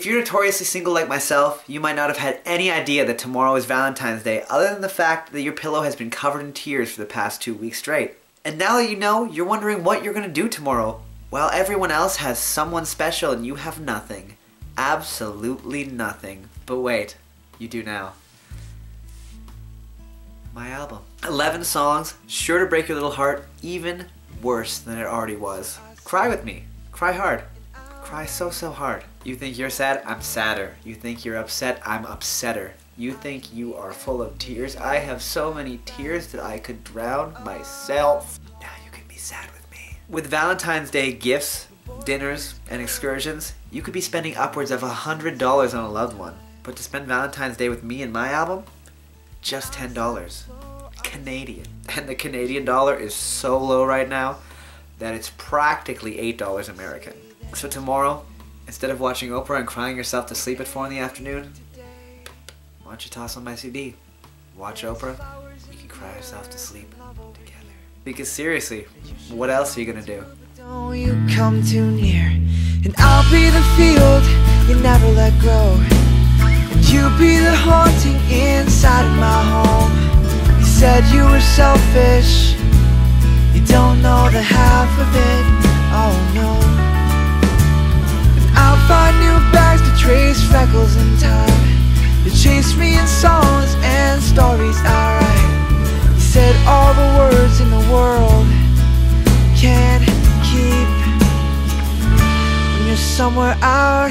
If you're notoriously single like myself, you might not have had any idea that tomorrow is Valentine's Day other than the fact that your pillow has been covered in tears for the past two weeks straight. And now that you know, you're wondering what you're gonna do tomorrow. While everyone else has someone special and you have nothing. Absolutely nothing. But wait, you do now. My album. 11 songs, sure to break your little heart, even worse than it already was. Cry with me. Cry hard. Cry so, so hard. You think you're sad? I'm sadder. You think you're upset? I'm upsetter. You think you are full of tears? I have so many tears that I could drown myself. Now you can be sad with me. With Valentine's Day gifts, dinners, and excursions, you could be spending upwards of $100 on a loved one. But to spend Valentine's Day with me and my album, just $10. Canadian. And the Canadian dollar is so low right now that it's practically $8 American. So tomorrow, instead of watching Oprah and crying yourself to sleep at 4 in the afternoon, why don't you toss on my CD? Watch Oprah, you can cry yourself to sleep together. Because seriously, what else are you gonna do? Don't you come too near And I'll be the field you never let grow And you be the haunting inside of my home You said you were selfish You don't know the half of it, You chase me in songs and stories. I write You said all the words in the world. Can't keep when you're somewhere out